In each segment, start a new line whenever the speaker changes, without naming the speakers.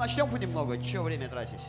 начнем понемногу, чего время тратить?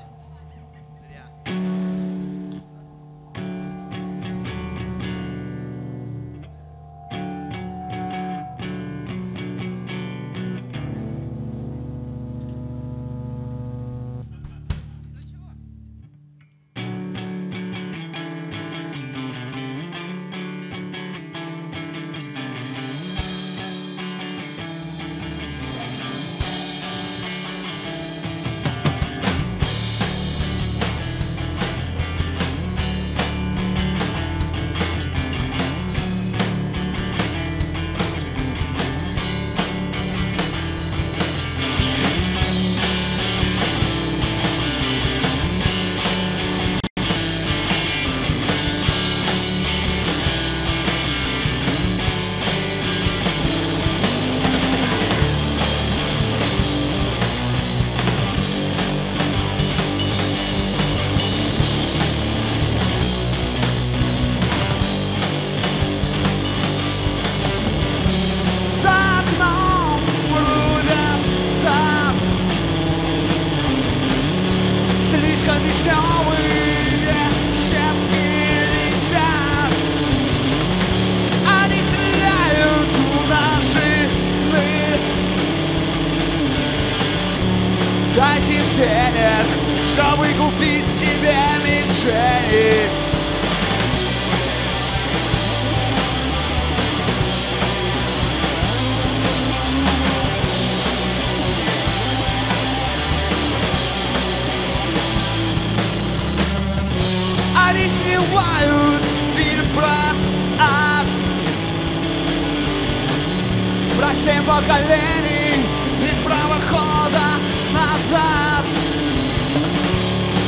Семь поколений без права хода назад.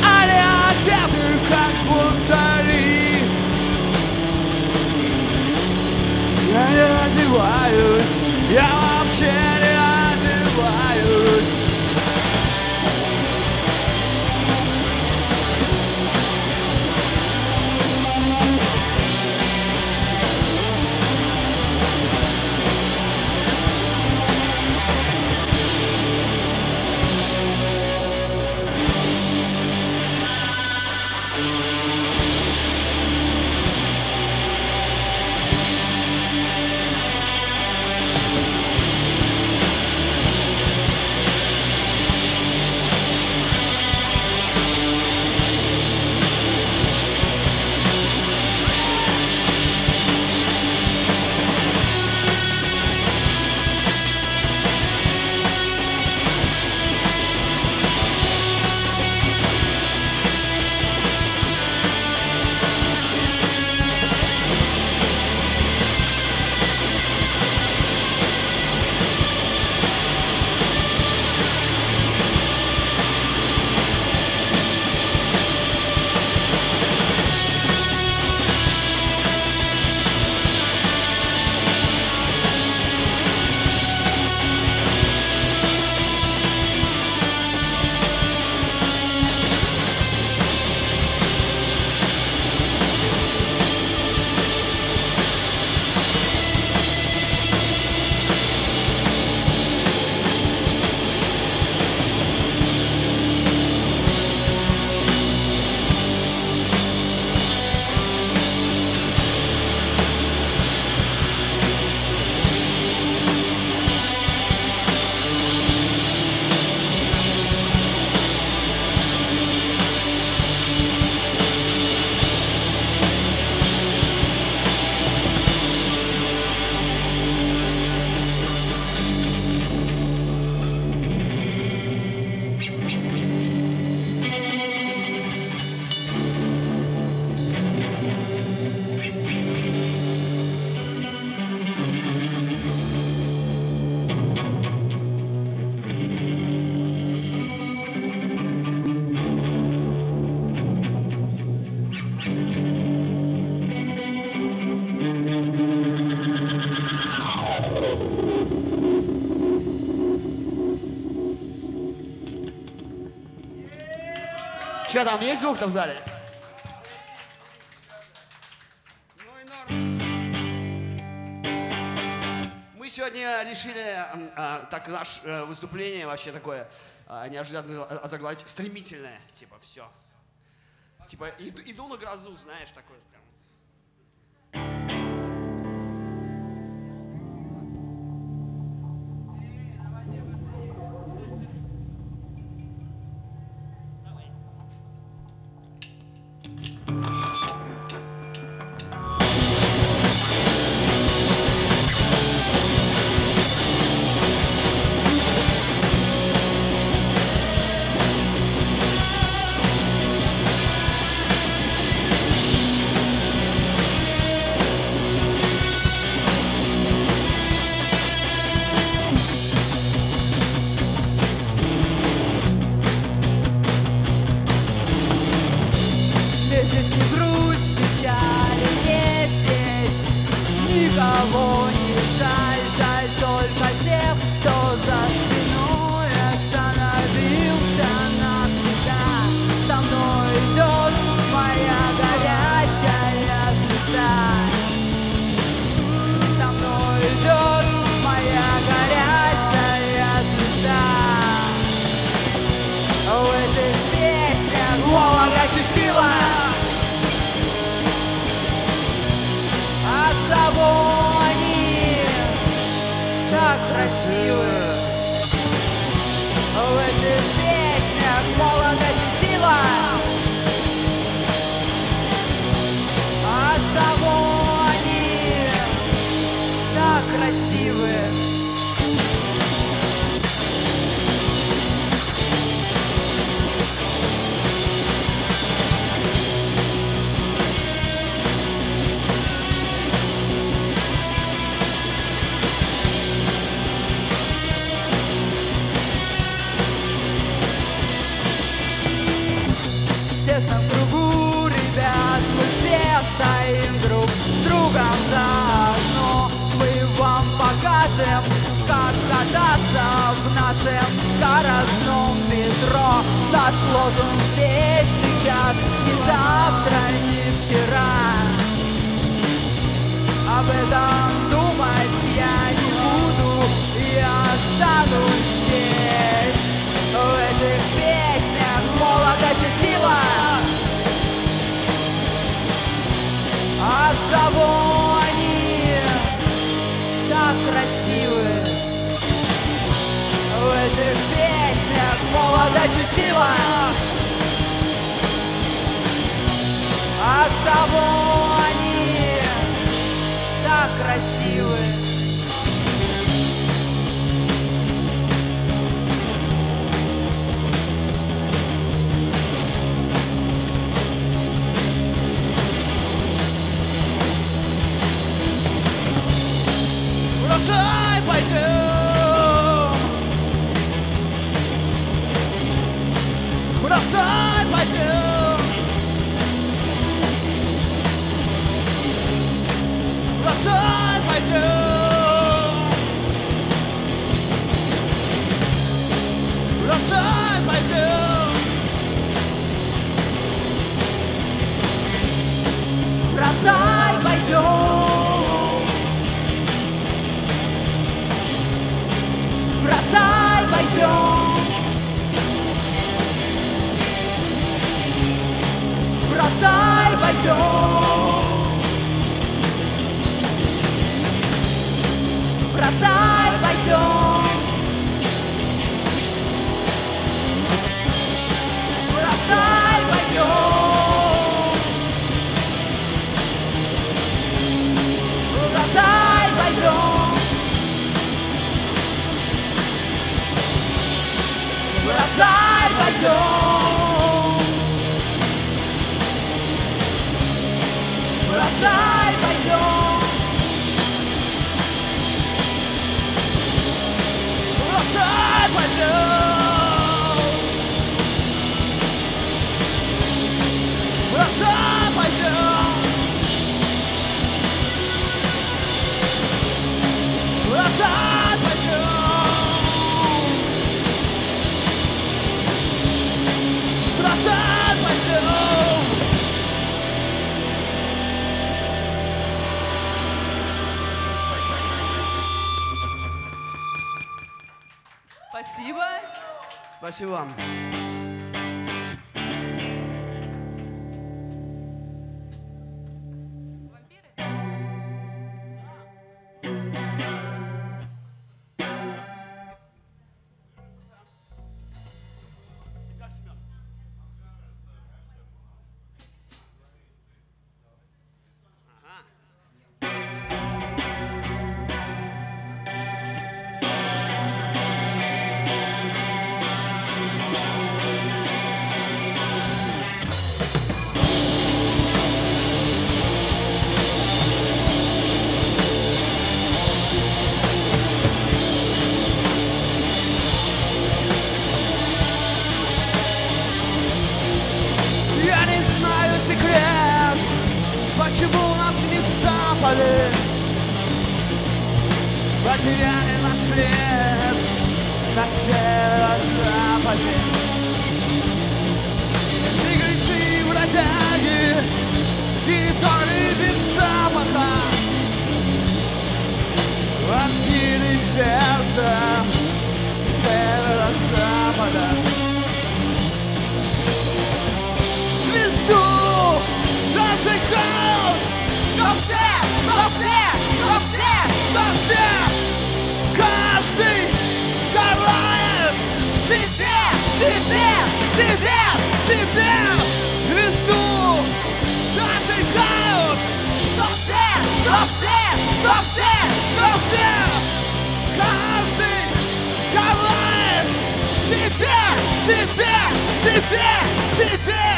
Они одеты как бунтари Я не одеваюсь, я вообще
Че там, есть звук-то в зале? Ну. Мы сегодня решили, а, так наше э, выступление вообще такое,
а, неожиданно озаглавить стремительное, типа, все. Типа, иду, иду на грозу, знаешь, такое прям.
Покажем, как кататься в нашем скоростном метро. Наш лозунг здесь сейчас, не завтра, не вчера. Об этом думать я не буду, я останусь здесь. В этих песнях молодость и сила. От кого Этих песнях молодость и сила. От того они так красивы.
Бросай, пойдем
coração e paixão.
Coração e paixão. Coração e paixão. Coração e
paixão.
удачи вам!
Все? Все? Каждый желает себе, себе, себе, себе.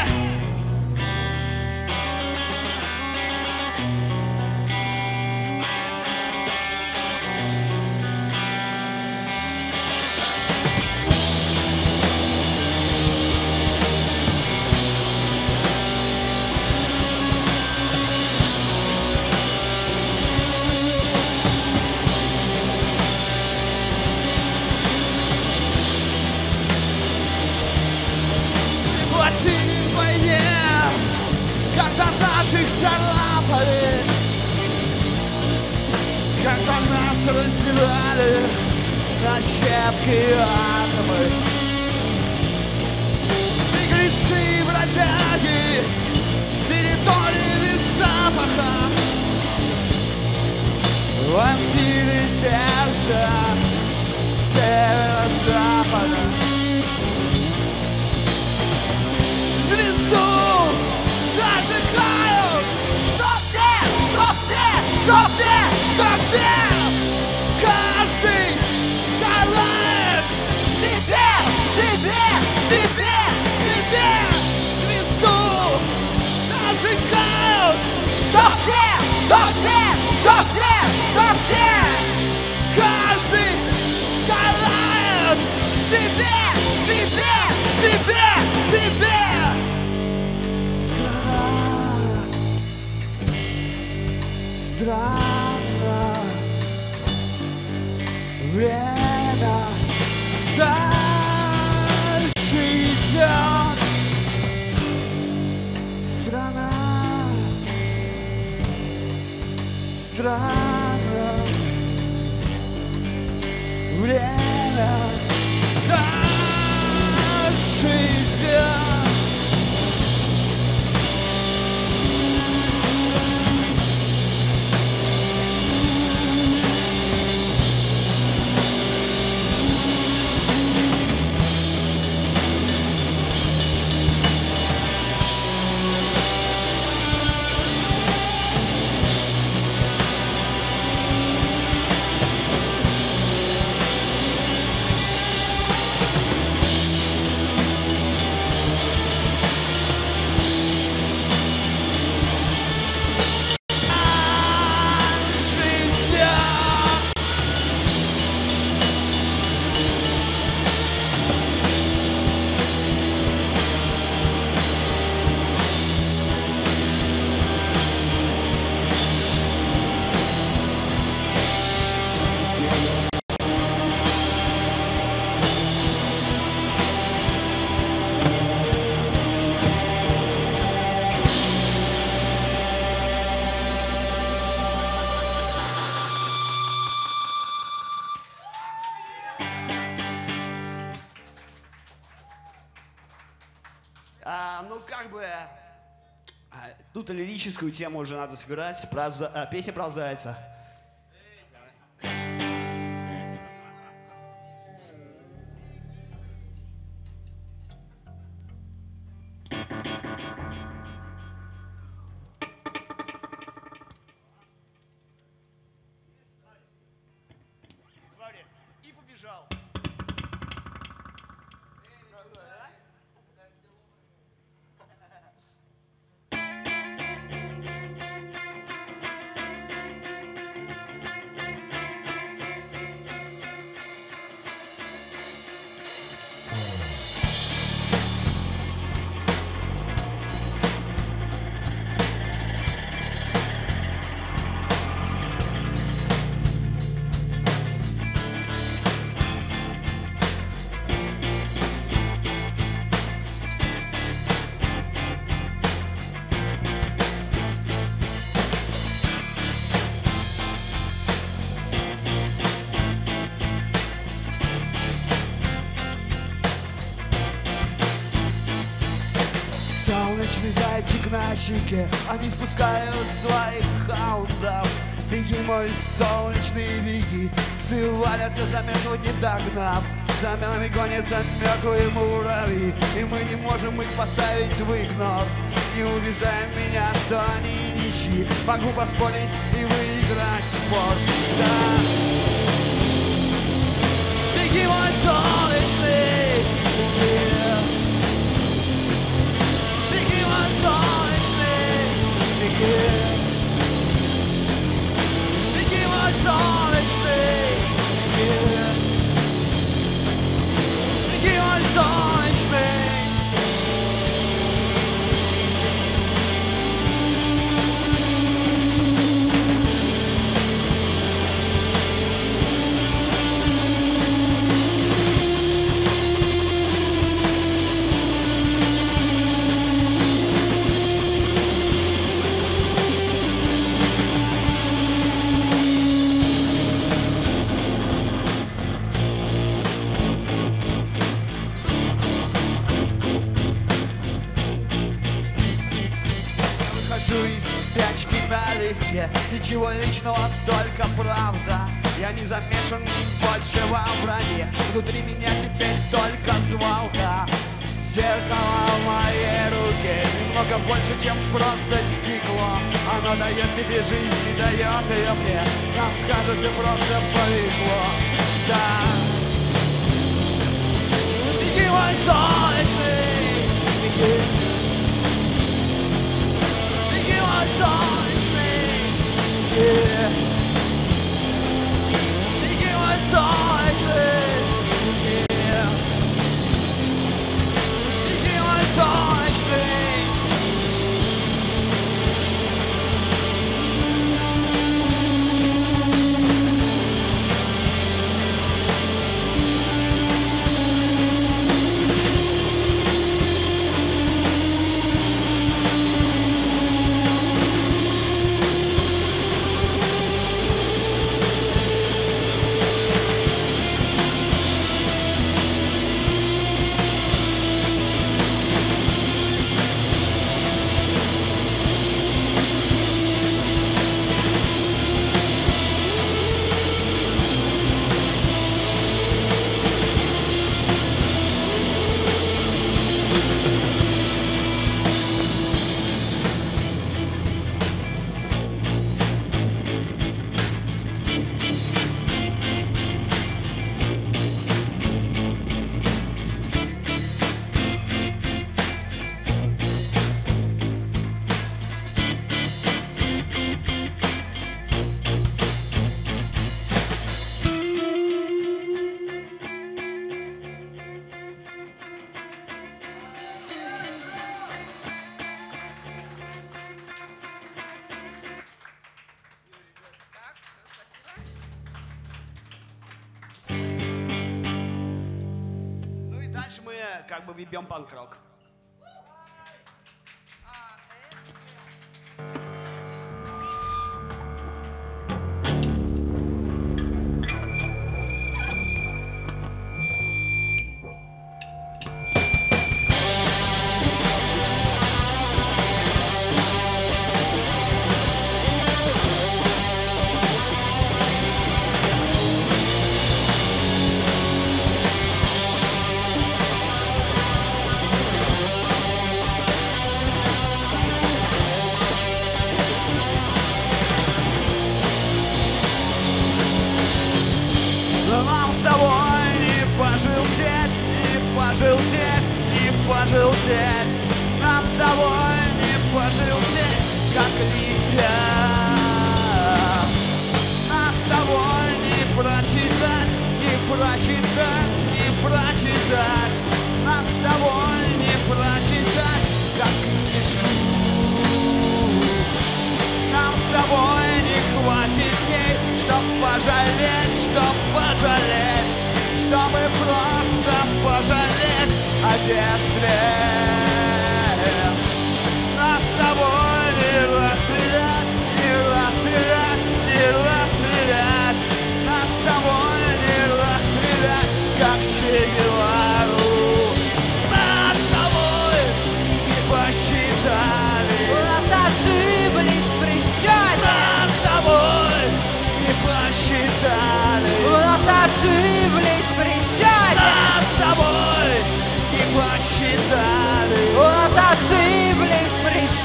летали на щепки атомы. Беглецы и бродяги с территории без запаха Вампиры сердца северо-запада Звезду зажигай! Себе, себе звезду зажигают.
Топ-10, топ-10, топ-10. Тут лирическую тему уже надо сыграть. Про, за- а, песня про зайца.
Солнечный зайчик на щеке. Они спускают своих хаундов Беги, мой солнечный, беги. Псы валятся за минуту не догнав. За нами гонятся мертвые муравьи. И мы не можем их поставить в игнор Не убеждай меня, что они ничьи. Могу поспорить и выиграть спор. Да. Беги, мой солнечный, Беги, беги Беги, мой солнечный, беги Ничего личного, только правда. Я не замешан больше во вранье. Внутри меня теперь только свалка. Зеркало в моей руке. Немного больше, чем просто стекло. Оно дает тебе жизнь, не дает ее мне. Нам кажется, просто повезло. Да. Беги, мой солнечный, беги Беги, мой солнечный, беги. mówi Bjorn Pan Krok.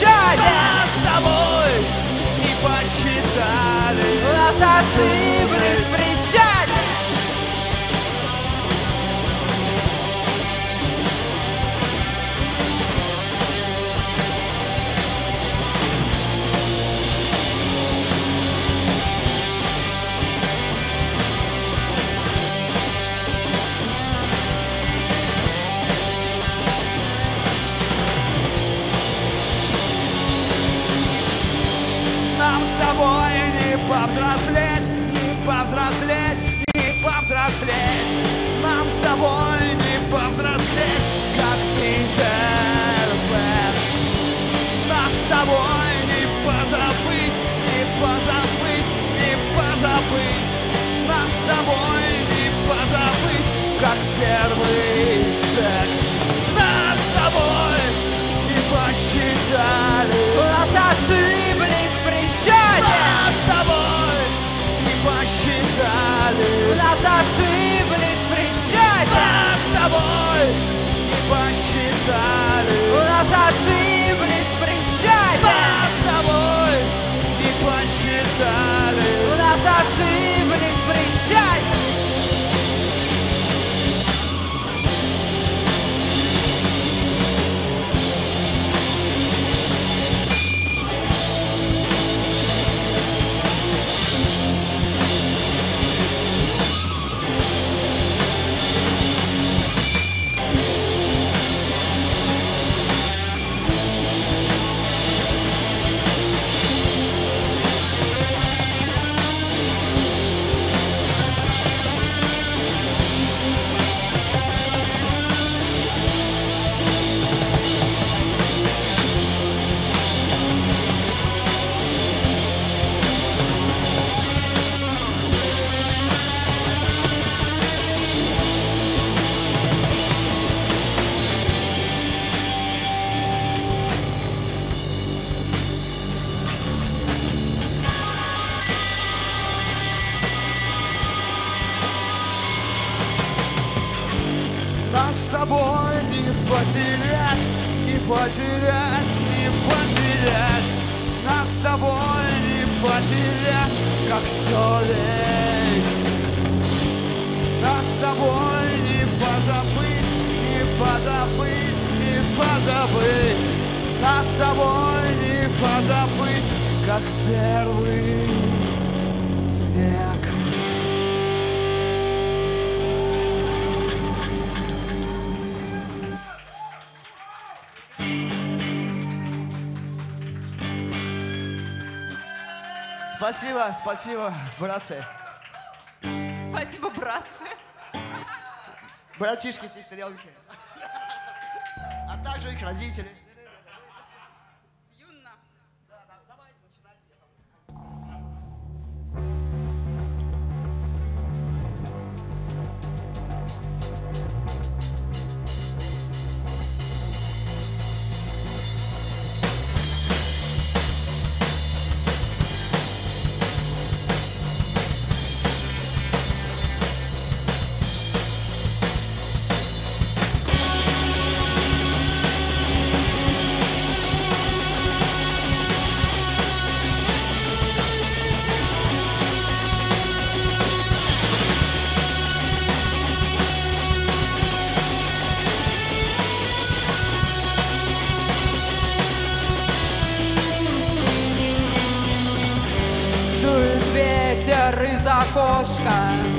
Присчете
Нас с тобой не посчитали.
Нас ошиблись в
Тобой не повзрослеть, не повзрослеть, не повзрослеть. Нам с тобой не повзрослеть, как Питер Пэн. Нас с тобой не позабыть, не позабыть, не позабыть. Нас с тобой не позабыть, как первый секс. Нас с тобой не посчитали.
Нас
Нас с тобой не посчитали.
У нас ошиблись присчете
Нас с тобой не посчитали.
У нас ошиблись
Спасибо, спасибо, братцы.
Спасибо, братцы.
Братишки, сестренки. А также их родители.
buscar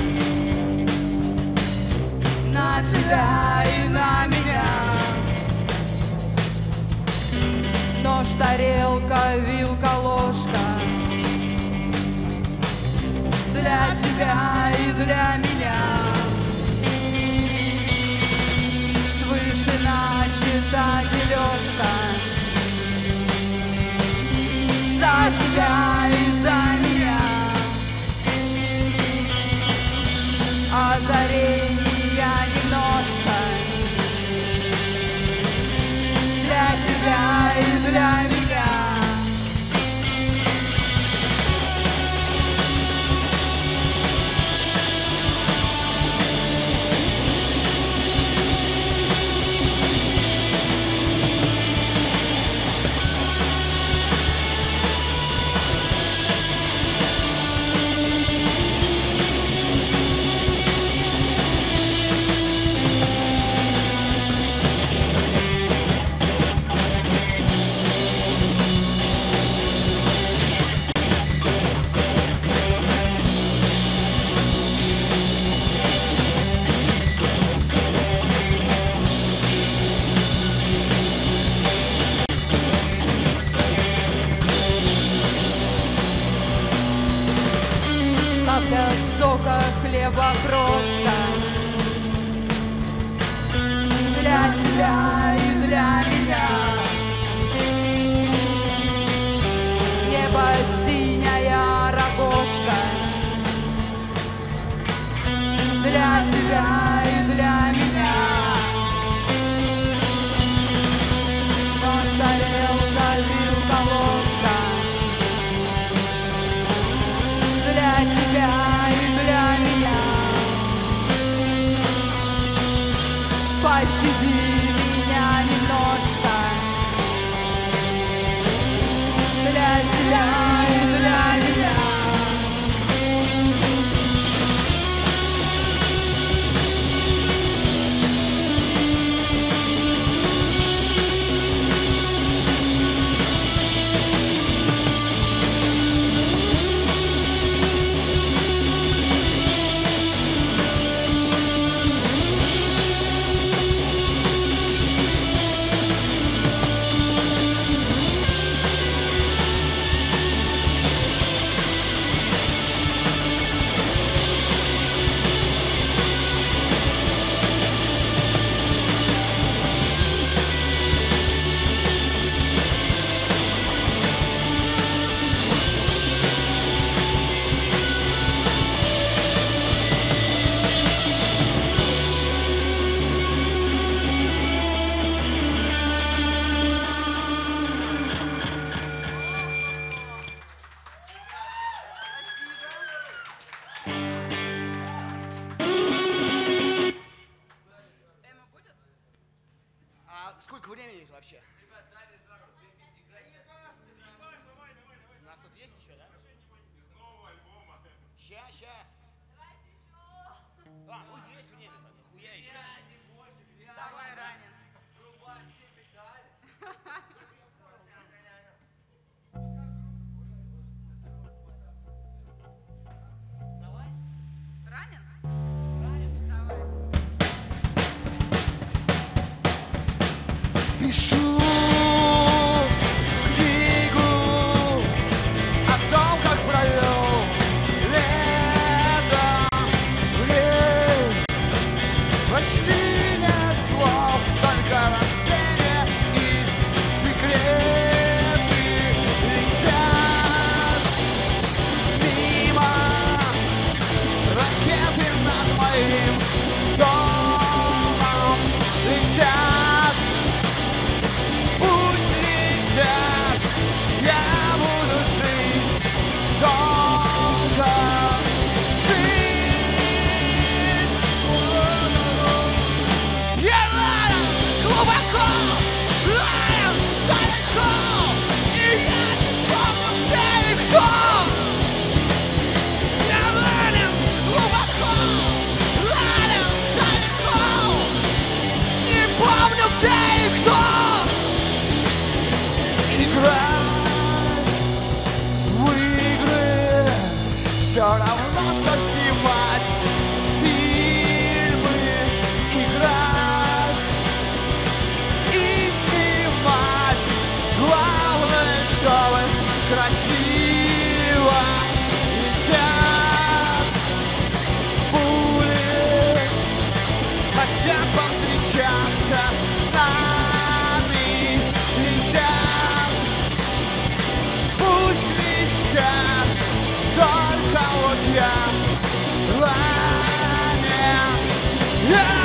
Yeah!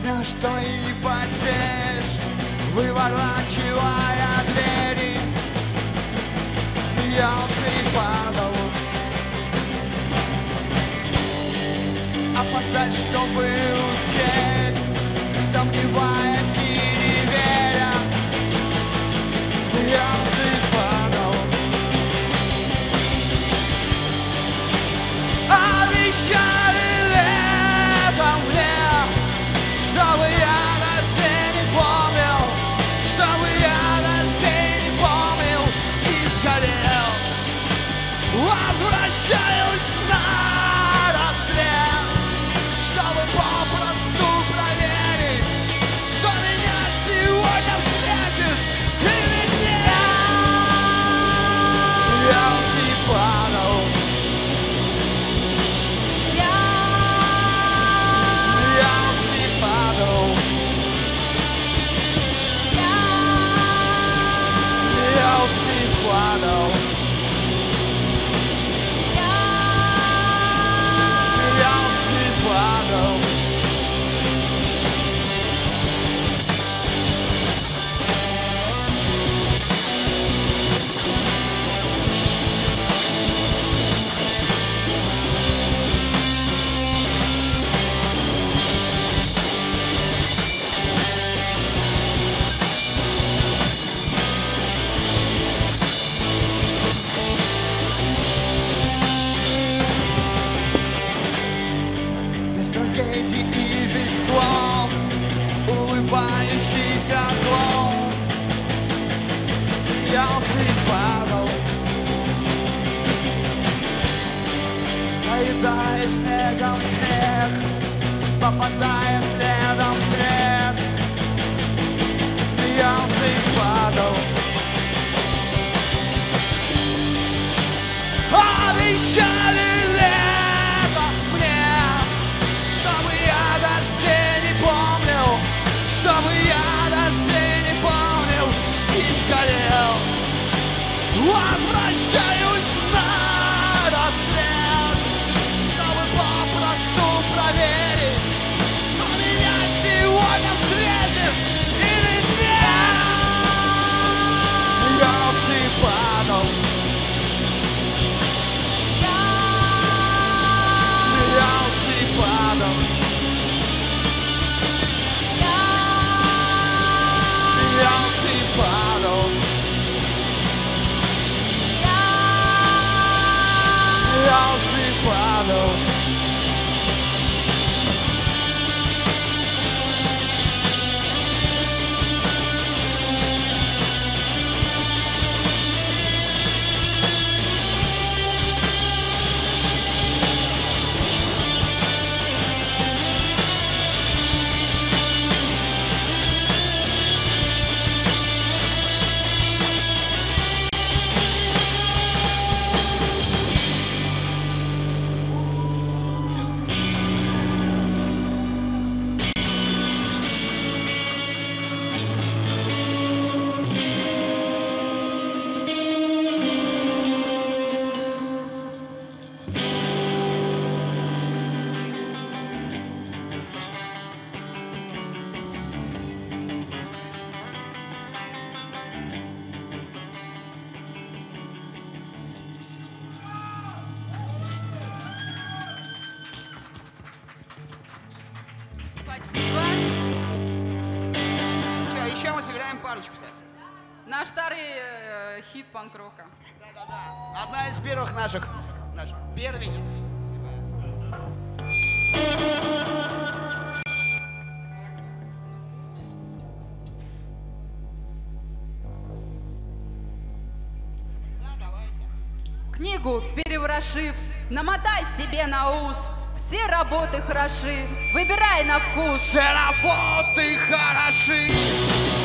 Точно, что
и посеешь, выворачивая двери, смеялся и падал. Опоздать, чтобы успеть, сомневаясь
Наш старый э, хит панк-рока.
Да-да-да. Одна из первых наших, наш первенец.
Книгу переворошив, намотай себе на ус. Все работы хороши, выбирай на вкус.
Все работы хороши.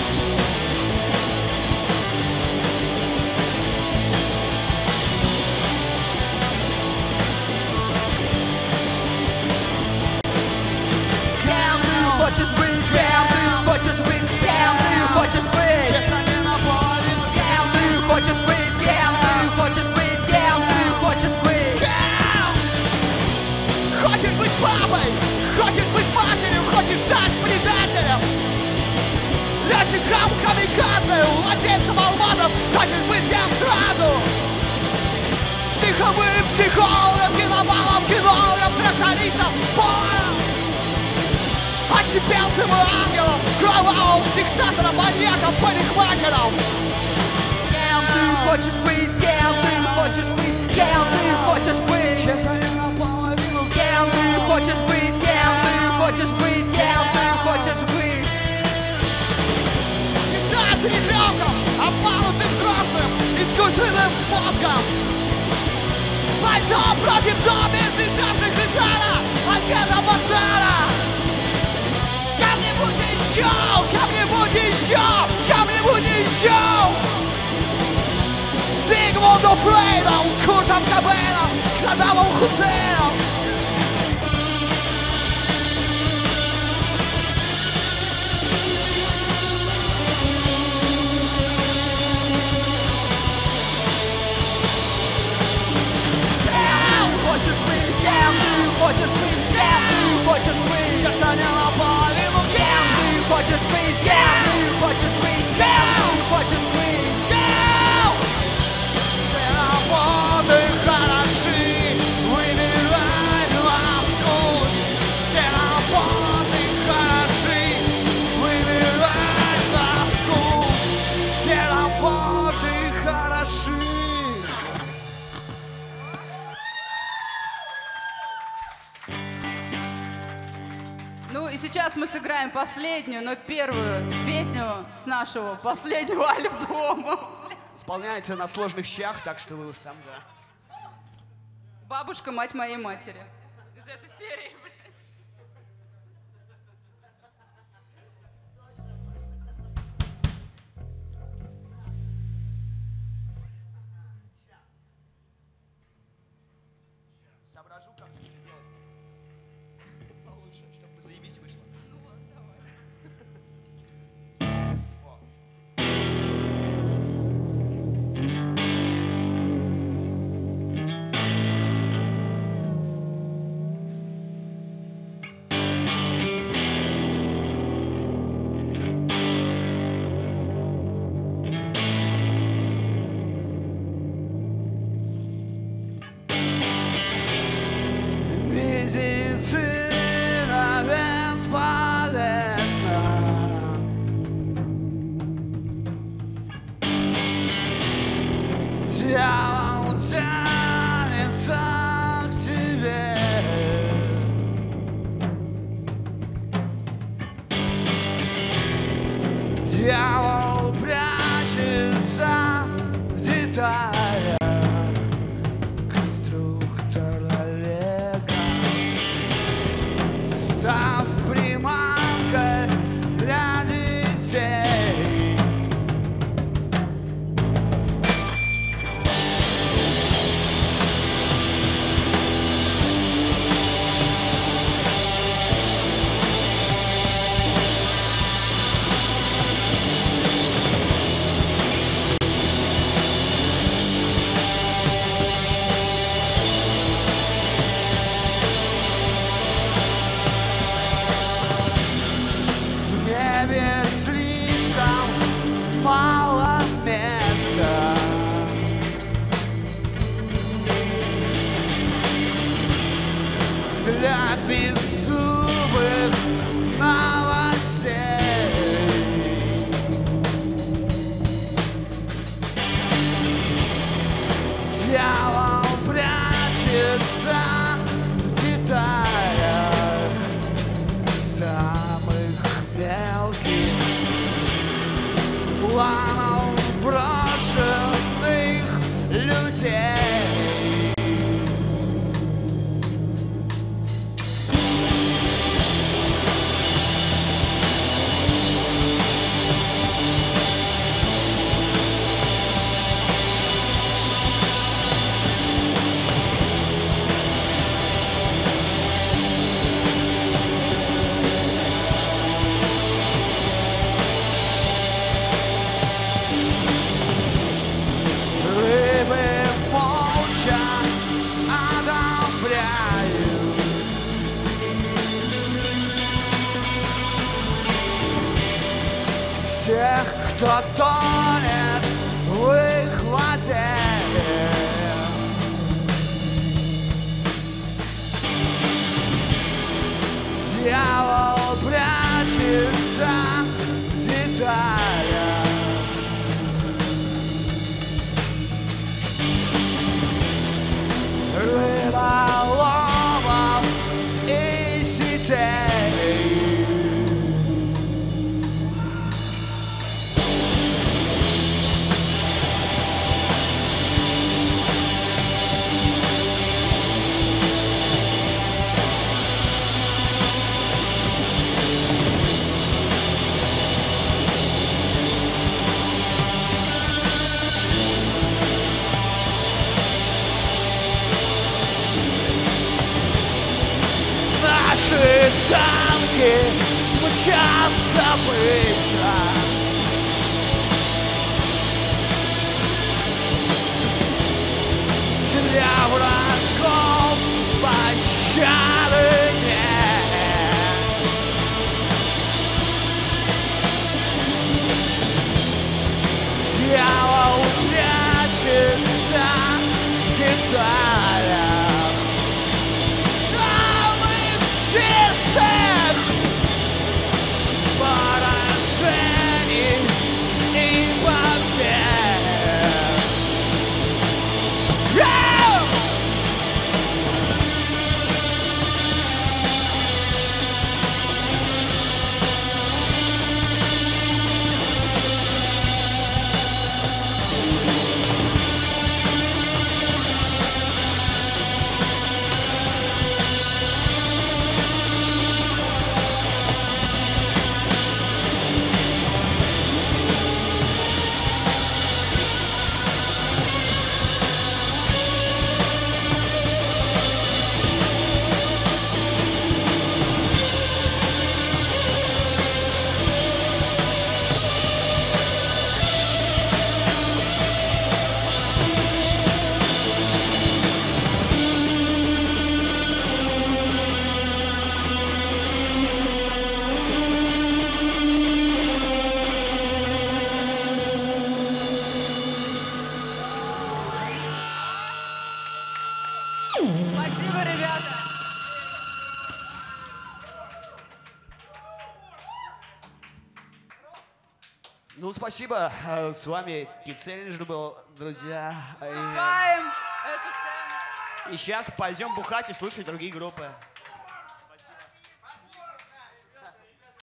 владельцем алмазов, хочешь быть всем сразу. Психовым психологом, киномалом, кинологом, трактористом, поем. Отчепелцем и ангелом, кровавым диктатором, маньяком, парикмахером.
Кем ты хочешь быть, кем ты хочешь быть, кем ты хочешь быть?
Честно, не наполовину.
Кем ты хочешь быть, кем ты хочешь быть,
ребенком, обманутым взрослым, искусственным мозгом. Бойцом против зомби, сбежавших из ада, агента Бассара. Кем-нибудь еще, кем-нибудь еще, кем-нибудь еще. Зигмундом Фрейдом, Куртом Кобейном, Саддамом Хусейном.
кем ты хочешь быть, кем ты хочешь быть?
Честно, не наполовину.
Кем ты хочешь быть, кем ты хочешь быть, кем ты хочешь быть?
Все работы хороши,
сейчас мы сыграем последнюю, но первую песню с нашего последнего альбома.
Исполняется на сложных щах, так что вы уж там, да.
Бабушка, мать моей матери. Из этой серии.
тех, кто тонет в их воде. tempo extra. Deliver com paixão.
Спасибо.
Э, С вами Кицеллинджер был, друзья.
Каем эту сцену.
И сейчас пойдем бухать и слушать другие группы.